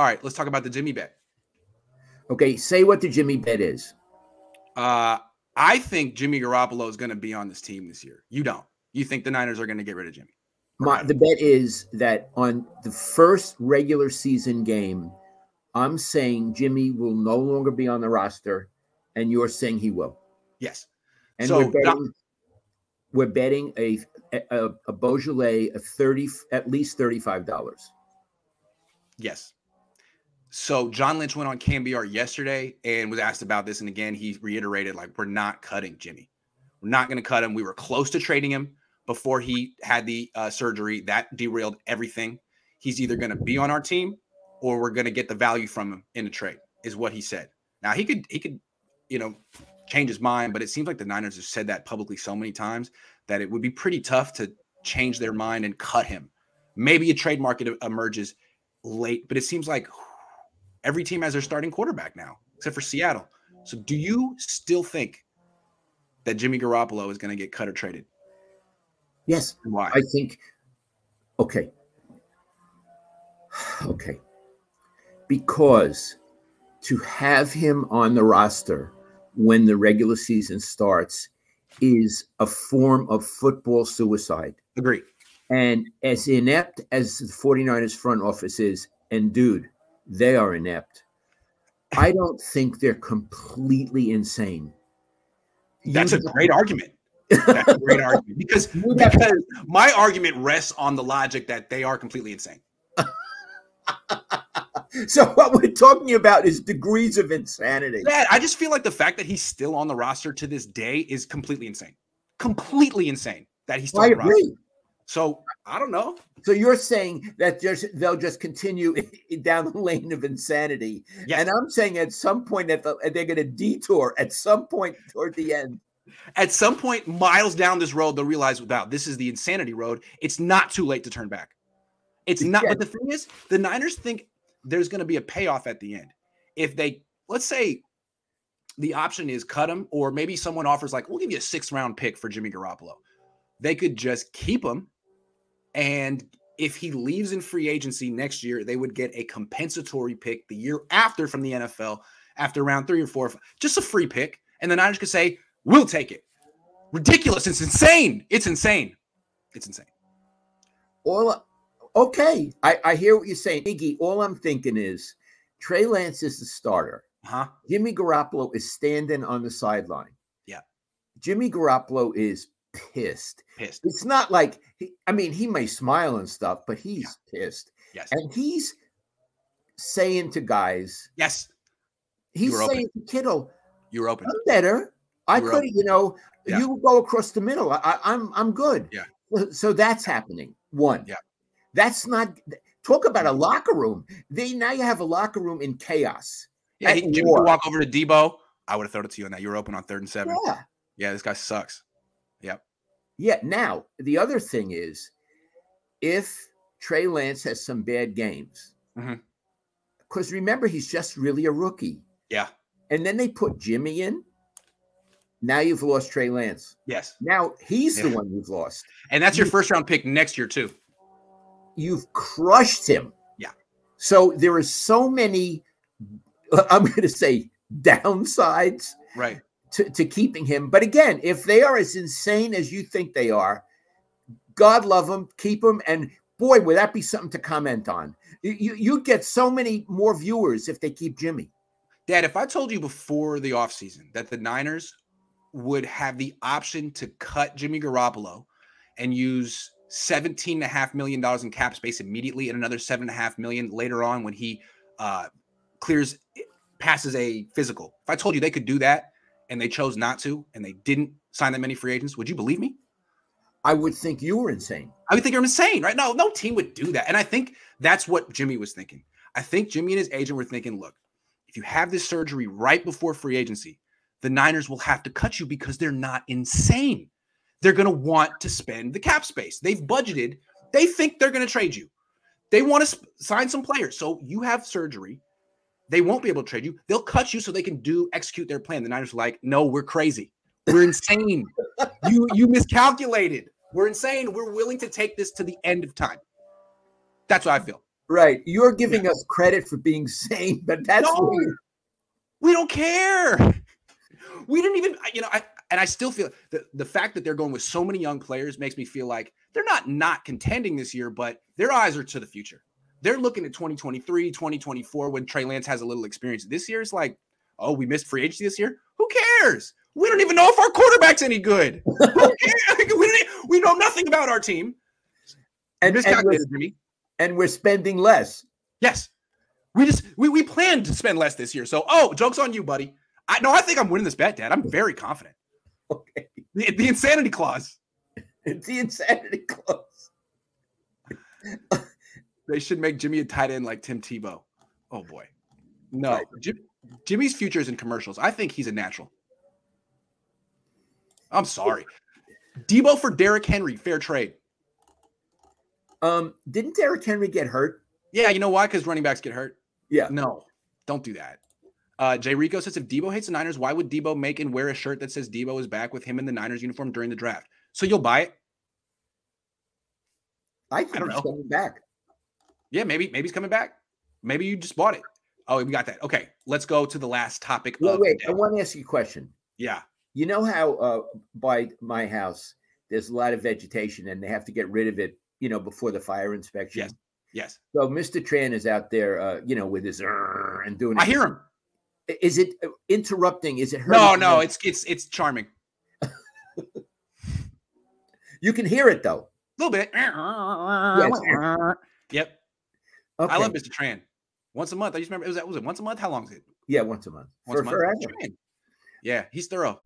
All right, let's talk about the Jimmy bet. Okay, say what the Jimmy bet is. Uh, I think Jimmy Garoppolo is going to be on this team this year. You don't. You think the Niners are going to get rid of Jimmy? My, the bet is that on the first regular season game, I'm saying Jimmy will no longer be on the roster, and you're saying he will. Yes. And So, we're betting, we're betting a a, a Beaujolais of thirty at least thirty five dollars. Yes. So John Lynch went on KNBR yesterday and was asked about this, and again he reiterated like we're not cutting Jimmy, we're not going to cut him. We were close to trading him before he had the uh, surgery that derailed everything. He's either going to be on our team or we're going to get the value from him in a trade, is what he said. Now he could he could, you know, change his mind, but it seems like the Niners have said that publicly so many times that it would be pretty tough to change their mind and cut him. Maybe a trade market emerges late, but it seems like every team has their starting quarterback now, except for Seattle. So do you still think that Jimmy Garoppolo is going to get cut or traded? Yes, why? I think. Okay. Okay. Because to have him on the roster when the regular season starts is a form of football suicide. Agree. And as inept as the 49ers front office is, and dude, they are inept. I don't think they're completely insane. That's a great argument. That's a great argument because, because my argument rests on the logic that they are completely insane. So what we're talking about is degrees of insanity. That I just feel like the fact that he's still on the roster to this day is completely insane. Completely insane that he's still I on the roster. So I don't know. So you're saying that just they'll just continue down the lane of insanity, Yes. and I'm saying at some point that the- they're going to detour at some point toward the end. At some point, miles down this road, they'll realize, wow, this is the insanity road. It's not too late to turn back. It's not. Yeah. But the thing is, the Niners think there's going to be a payoff at the end. If they, let's say, the option is cut him, or maybe someone offers like, we'll give you a sixth round pick for Jimmy Garoppolo. They could just keep him, and if he leaves in free agency next year, they would get a compensatory pick the year after from the NFL after round three or four, just a free pick, and the Niners could say, we'll take it. Ridiculous. It's insane. It's insane. It's insane. All okay, I, I hear what you're saying, Iggy. All I'm thinking is Trey Lance is the starter. Huh? Jimmy Garoppolo is standing on the sideline. Yeah. Jimmy Garoppolo is pissed. Pissed. It's not like he, I mean, he may smile and stuff, but he's pissed. Yes. And he's saying to guys, Yes. he's were open. saying to Kittle, you're open. I'm better. I could, you know, Yeah. you go across the middle. I, I'm I'm good. Yeah. So- that's happening. One. Yeah. That's not talk about a mm-hmm. locker room. They now you have a locker room in chaos. Yeah. He, Jimmy could walk over to Deebo. I would have thrown it to you on that. You were open on third and seven. Yeah. Yeah. This guy sucks. Yep. Yeah. Now the other thing is, if Trey Lance has some bad games, mm-hmm. because remember he's just really a rookie, Yeah. and then they put Jimmy in. Now you've lost Trey Lance. Yes. Now he's the one you've lost. And that's your first round pick next year, too. You've crushed him. Yeah. So there are so many. I'm going to say downsides Right. To, to keeping him. But again, if they are as insane as you think they are, God love them, keep them, and boy, would that be something to comment on. You, you you'd get so many more viewers if they keep Jimmy. Dad, if I told you before the offseason that the Niners would have the option to cut Jimmy Garoppolo and use $17.5 million in cap space immediately and another 7.5 million later on when he uh, clears, passes a physical. If I told you they could do that and they chose not to and they didn't sign that many free agents, would you believe me? I would think you were insane. I would think you're insane, right? No, no team would do that. And I think that's what Jimmy was thinking. I think Jimmy and his agent were thinking, look, if you have this surgery right before free agency, the Niners will have to cut you because they're not insane. They're going to want to spend the cap space. They've budgeted. They think they're going to trade you. They want to sp- sign some players. So you have surgery. They won't be able to trade you. They'll cut you so they can do execute their plan. The Niners are like, no, we're crazy. We're insane. you you miscalculated. We're insane. We're willing to take this to the end of time. That's what I feel. Right. You're giving us credit for being sane, but that's No. We don't care. We didn't even, you know, I and I still feel the the fact that they're going with so many young players makes me feel like they're not not contending this year, but their eyes are to the future. They're looking at 2023, 2024 when Trey Lance has a little experience. This year is like, oh, we missed free agency this year. Who cares? We don't even know if our quarterback's any good. We, we know nothing about our team. And, and, we're, and we're spending less. Yes. We just we we planned to spend less this year. So oh, joke's on you, buddy. I no, I think I'm winning this bet, Dad. I'm very confident. Okay. The, the insanity clause. It's the insanity clause. They should make Jimmy a tight end like Tim Tebow. Oh boy. No. Jim, Jimmy's future is in commercials. I think he's a natural. I'm sorry. Deebo for Derrick Henry, fair trade. Um, didn't Derrick Henry get hurt? Yeah, you know why? Because running backs get hurt. Yeah. No, don't do that. Uh, Jay Rico says if Deebo hates the Niners, why would Deebo make and wear a shirt that says Deebo is back with him in the Niners uniform during the draft? So you'll buy it? I think don't he's know. coming back. Yeah, maybe maybe he's coming back. Maybe you just bought it. Oh, we got that. Okay, let's go to the last topic the wait. I want to ask you a question. Yeah, You know how uh, by my house there's a lot of vegetation and they have to get rid of it, you know, before the fire inspection. Yes. yes. So Mr. Tran is out there, uh, you know, with his "Arr" and doing. I hear him. Is it uh, interrupting? Is it No, hurting no, you? it's it's it's charming. you can hear it though. A little bit. Yep. Okay. I love Mr. Tran. Once a month. I just remember it was was it once a month? How long is it? Yeah, once a month. Once For a month. forever. Yeah, he's thorough.